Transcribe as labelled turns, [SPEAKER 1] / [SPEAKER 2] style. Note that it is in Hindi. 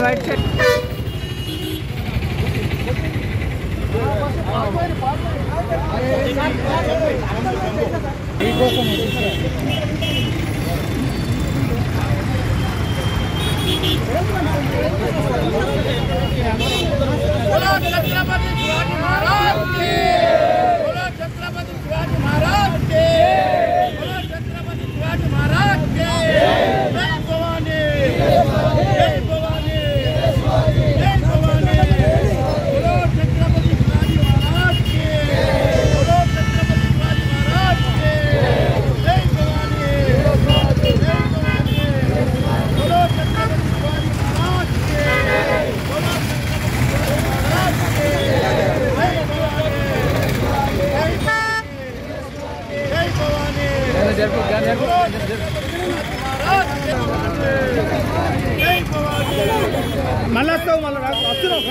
[SPEAKER 1] राइट साइड ठीक है మళ్ళీ వస్తావు మళ్ళీ వస్తున్నావు